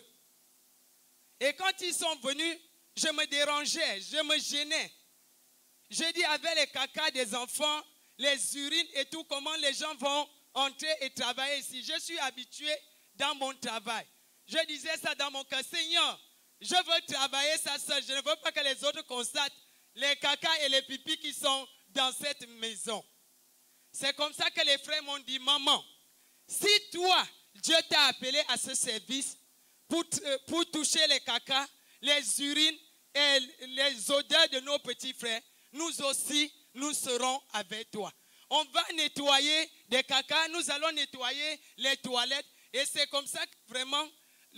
Et quand ils sont venus, je me dérangeais, je me gênais. Je dis avec les cacas des enfants, les urines et tout, comment les gens vont entrer et travailler ici. Je suis habitué dans mon travail. Je disais ça dans mon cœur, Seigneur, je veux travailler ça seul. Je ne veux pas que les autres constatent les cacas et les pipis qui sont dans cette maison. C'est comme ça que les frères m'ont dit, maman, si toi, Dieu t'a appelé à ce service pour, euh, pour toucher les cacas, les urines et les odeurs de nos petits frères, nous aussi, nous serons avec toi. On va nettoyer des cacas, nous allons nettoyer les toilettes. Et c'est comme ça que vraiment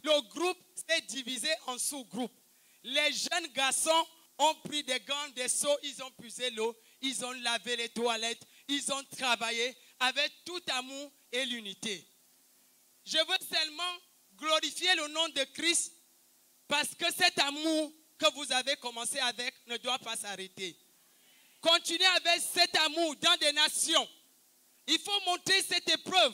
le groupe s'est divisé en sous-groupes. Les jeunes garçons ont pris des gants, des seaux, ils ont puisé l'eau, ils ont lavé les toilettes, ils ont travaillé avec tout amour, et l'unité. Je veux seulement glorifier le nom de Christ parce que cet amour que vous avez commencé avec ne doit pas s'arrêter. Continuez avec cet amour dans des nations. Il faut montrer cette épreuve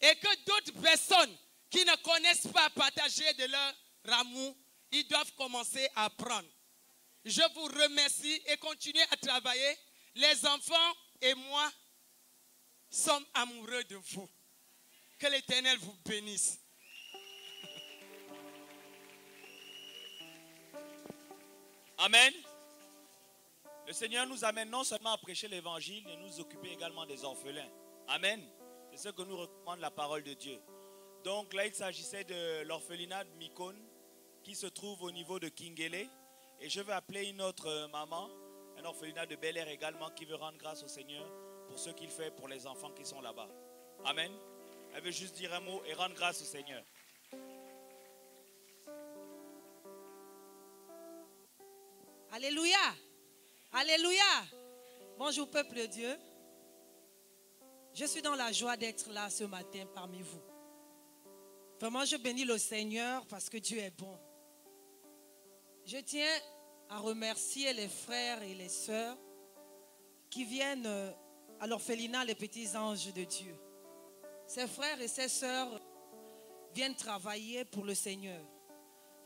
et que d'autres personnes qui ne connaissent pas partager de leur amour, ils doivent commencer à apprendre. Je vous remercie et continuez à travailler. Les enfants et moi sommes amoureux de vous. Que l'Éternel vous bénisse. Amen. Le Seigneur nous amène non seulement à prêcher l'évangile, mais nous occuper également des orphelins. Amen. C'est ce que nous recommande la parole de Dieu. Donc là, il s'agissait de l'orphelinat de Mikone qui se trouve au niveau de Kingele. Et je vais appeler une autre maman, un orphelinat de Bel Air également, qui veut rendre grâce au Seigneur ce qu'il fait pour les enfants qui sont là-bas. Amen. Elle veut juste dire un mot et rendre grâce au Seigneur. Alléluia. Alléluia. Bonjour peuple de Dieu. Je suis dans la joie d'être là ce matin parmi vous. Vraiment, je bénis le Seigneur parce que Dieu est bon. Je tiens à remercier les frères et les sœurs qui viennent euh, à l'orphelinat Les Petits Anges de Dieu. Ces frères et ces sœurs viennent travailler pour le Seigneur.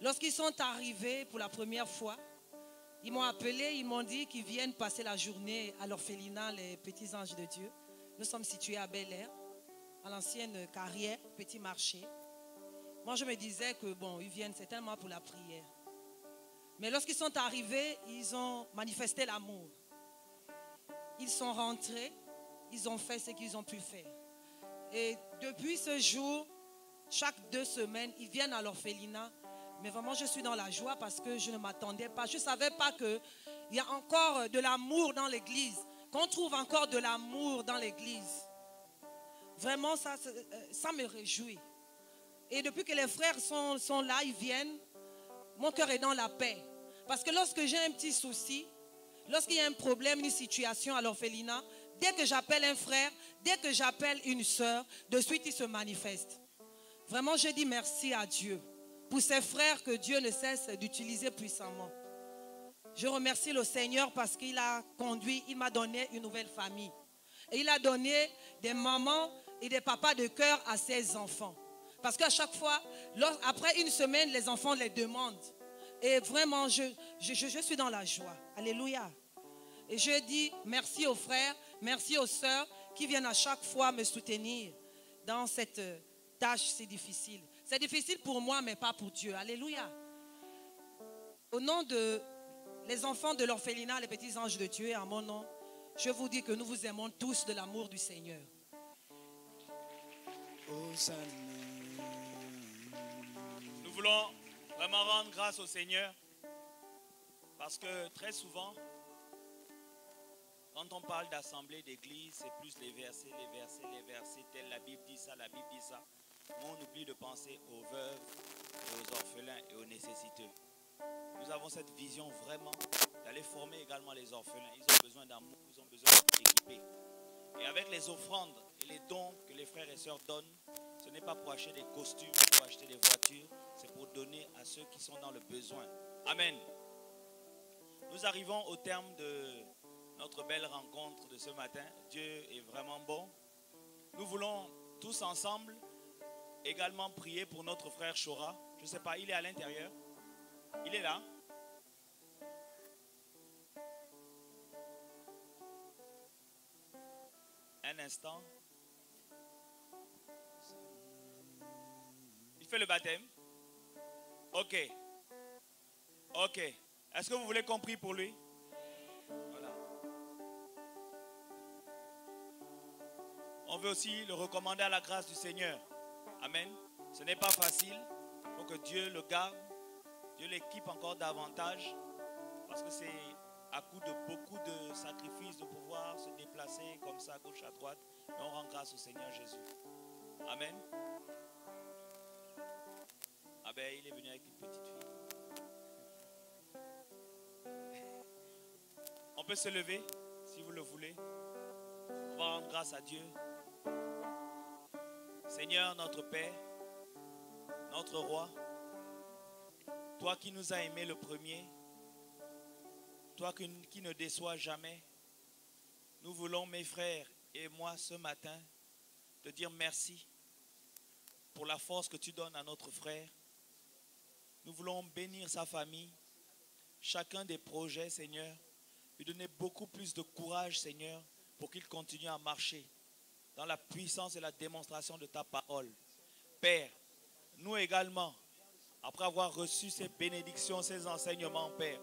Lorsqu'ils sont arrivés pour la première fois, ils m'ont appelé, ils m'ont dit qu'ils viennent passer la journée à l'orphelinat Les Petits Anges de Dieu. Nous sommes situés à Bel Air, à l'ancienne carrière, petit marché. Moi, je me disais que, bon, ils viennent certainement pour la prière. Mais lorsqu'ils sont arrivés, ils ont manifesté l'amour. Ils sont rentrés, ils ont fait ce qu'ils ont pu faire. Et depuis ce jour, chaque deux semaines, ils viennent à l'orphelinat. Mais vraiment, je suis dans la joie parce que je ne m'attendais pas. Je ne savais pas qu'il y a encore de l'amour dans l'église, qu'on trouve encore de l'amour dans l'église. Vraiment, ça, ça me réjouit. Et depuis que les frères sont, sont là, ils viennent, mon cœur est dans la paix. Parce que lorsque j'ai un petit souci, lorsqu'il y a un problème, une situation à l'orphelinat, dès que j'appelle un frère, dès que j'appelle une soeur, de suite il se manifeste. Vraiment, je dis merci à Dieu pour ces frères que Dieu ne cesse d'utiliser puissamment. Je remercie le Seigneur parce qu'il a conduit, il m'a donné une nouvelle famille. Et il a donné des mamans et des papas de cœur à ses enfants. Parce qu'à chaque fois, après une semaine, les enfants les demandent. Et vraiment, je, je, je, suis dans la joie. Alléluia. Et je dis merci aux frères, merci aux sœurs qui viennent à chaque fois me soutenir dans cette tâche si difficile. C'est difficile pour moi, mais pas pour Dieu. Alléluia. Au nom de les enfants de l'orphelinat, les petits anges de Dieu, à mon nom, je vous dis que nous vous aimons tous de l'amour du Seigneur. Nous voulons vraiment rendre grâce au Seigneur parce que très souvent, quand on parle d'assemblée d'église, c'est plus les versets, les versets, les versets, telle la Bible dit ça, la Bible dit ça. Mais on oublie de penser aux veuves, aux orphelins et aux nécessiteux. Nous avons cette vision vraiment d'aller former également les orphelins. Ils ont besoin d'amour, ils ont besoin d'être équipés. Et avec les offrandes et les dons que les frères et sœurs donnent, ce n'est pas pour acheter des costumes, pour acheter des voitures, c'est pour donner à ceux qui sont dans le besoin. Amen. Nous arrivons au terme de notre belle rencontre de ce matin. Dieu est vraiment bon. Nous voulons tous ensemble également prier pour notre frère Chora. Je ne sais pas, il est à l'intérieur. Il est là. Un instant. Il fait le baptême. Ok. Ok. Est-ce que vous voulez qu'on prie pour lui? On veut aussi le recommander à la grâce du Seigneur. Amen. Ce n'est pas facile. Il faut que Dieu le garde. Dieu l'équipe encore davantage. Parce que c'est à coup de beaucoup de sacrifices, de pouvoir se déplacer comme ça, à gauche, à droite. Mais on rend grâce au Seigneur Jésus. Amen. Ah ben, il est venu avec une petite fille. On peut se lever si vous le voulez. On va rendre grâce à Dieu. Seigneur, notre Père, notre Roi, toi qui nous as aimés le premier, toi qui, ne déçois jamais, nous voulons, mes frères et moi, ce matin, te dire merci pour la force que tu donnes à notre frère. Nous voulons bénir sa famille, chacun des projets, Seigneur, lui donner beaucoup plus de courage, Seigneur, pour qu'il continue à marcher dans la puissance et la démonstration de ta parole. Père, nous également, après avoir reçu ces bénédictions, ces enseignements, Père,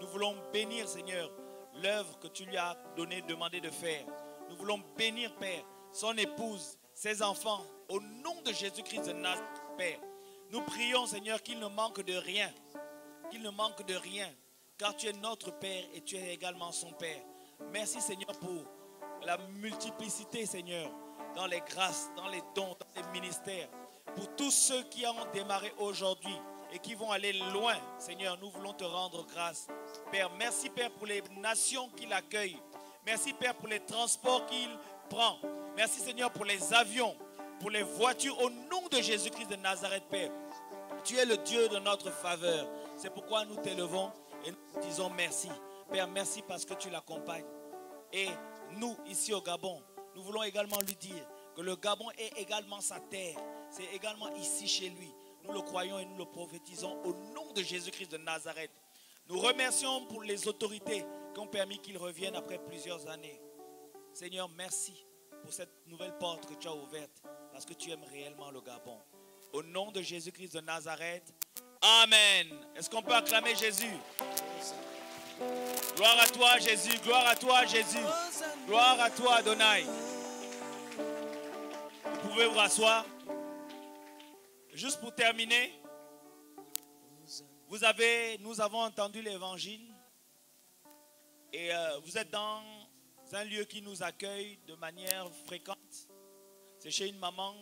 nous voulons bénir, Seigneur, l'œuvre que tu lui as donné, demandé de faire. Nous voulons bénir, Père, son épouse, ses enfants, au nom de Jésus-Christ de Nazareth, Père. Nous prions, Seigneur, qu'il ne manque de rien, qu'il ne manque de rien, car tu es notre Père et tu es également son Père. Merci, Seigneur, pour la multiplicité, Seigneur, dans les grâces, dans les dons, dans les ministères. Pour tous ceux qui ont démarré aujourd'hui et qui vont aller loin, Seigneur, nous voulons te rendre grâce. Père, merci, Père, pour les nations qu'il accueille. Merci, Père, pour les transports qu'il prend. Merci, Seigneur, pour les avions, pour les voitures. Au nom de Jésus-Christ de Nazareth, Père, tu es le Dieu de notre faveur. C'est pourquoi nous t'élevons et nous disons merci. Père, merci parce que tu l'accompagnes. Et nous, ici au Gabon, nous voulons également lui dire que le Gabon est également sa terre. C'est également ici chez lui. Nous le croyons et nous le prophétisons au nom de Jésus-Christ de Nazareth. Nous remercions pour les autorités qui ont permis qu'il revienne après plusieurs années. Seigneur, merci pour cette nouvelle porte que tu as ouverte parce que tu aimes réellement le Gabon. Au nom de Jésus-Christ de Nazareth, Amen. Est-ce qu'on peut acclamer Jésus? Gloire à toi Jésus, gloire à toi Jésus, gloire à toi Adonai. Vous pouvez vous rasseoir. Juste pour terminer, avez, nous avons entendu l'évangile et euh, vous êtes dans un lieu qui nous accueille de manière fréquente. C'est chez une maman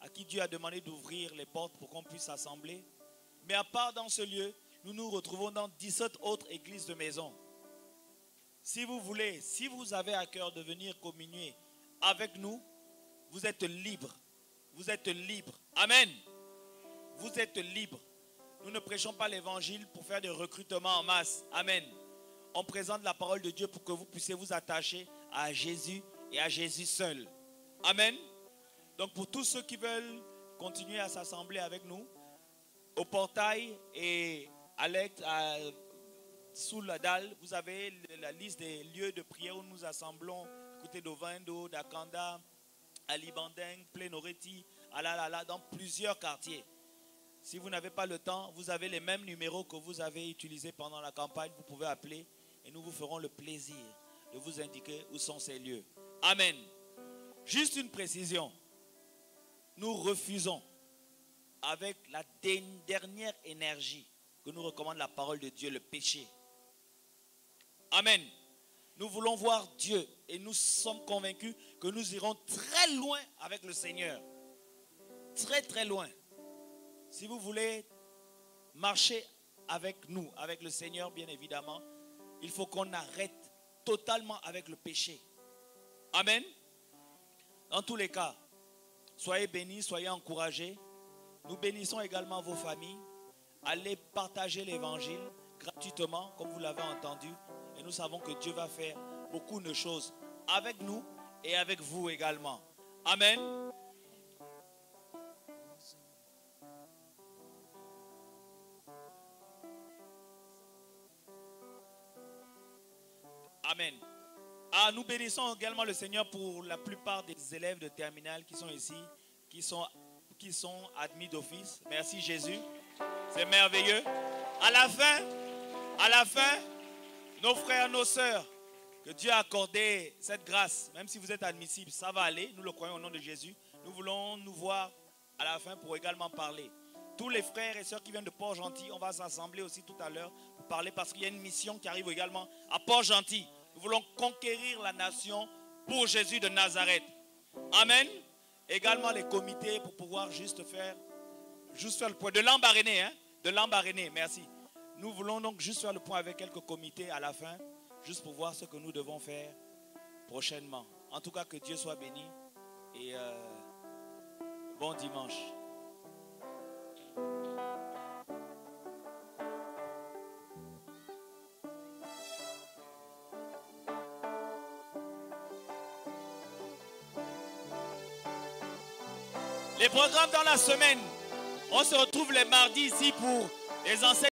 à qui Dieu a demandé d'ouvrir les portes pour qu'on puisse s'assembler. Mais à part dans ce lieu, nous nous retrouvons dans 17 autres églises de maison. Si vous voulez, si vous avez à cœur de venir communier avec nous, vous êtes libre. Vous êtes libre. Amen. Vous êtes libre. Nous ne prêchons pas l'évangile pour faire des recrutements en masse. Amen. On présente la parole de Dieu pour que vous puissiez vous attacher à Jésus et à Jésus seul. Amen. Donc pour tous ceux qui veulent continuer à s'assembler avec nous, au portail et à à, sous la dalle, vous avez la liste des lieux de prière où nous assemblons, côté d'Ovendo, d'Akanda, à Libandeng, Plénoreti, à la, dans plusieurs quartiers. Si vous n'avez pas le temps, vous avez les mêmes numéros que vous avez utilisés pendant la campagne. Vous pouvez appeler et nous vous ferons le plaisir de vous indiquer où sont ces lieux. Amen. Juste une précision. Nous refusons avec la dernière énergie que nous recommande la parole de Dieu, le péché. Amen. Nous voulons voir Dieu et nous sommes convaincus que nous irons très loin avec le Seigneur. Très très loin. Si vous voulez marcher avec nous, avec le Seigneur bien évidemment, il faut qu'on arrête totalement avec le péché. Amen. Dans tous les cas, soyez bénis, soyez encouragés. Nous bénissons également vos familles. Allez partager l'évangile gratuitement, comme vous l'avez entendu. Et nous savons que Dieu va faire beaucoup de choses avec nous et avec vous également. Amen. Amen. Ah, nous bénissons également le Seigneur pour la plupart des élèves de terminale qui sont ici, qui sont, qui sont admis d'office. Merci Jésus. C'est merveilleux. À la fin, à la fin, nos frères, nos sœurs, que Dieu a accordé cette grâce, même si vous êtes admissible, ça va aller. Nous le croyons au nom de Jésus. Nous voulons nous voir à la fin pour également parler. tous les frères et sœurs qui viennent de Port-Gentil, on va s'assembler aussi tout à l'heure pour parler parce qu'il y a une mission qui arrive également à Port-Gentil. Nous voulons conquérir la nation pour Jésus de Nazareth. Amen. Également les comités pour pouvoir juste faire, juste faire le point. De l'embarrainer, hein? De l'embarrainer, merci. Nous voulons donc juste faire le point avec quelques comités à la fin, juste pour voir ce que nous devons faire prochainement. En tout cas, que Dieu soit béni et euh, bon dimanche. Les programmes dans la semaine, on se retrouve les mardis ici pour les enseignements.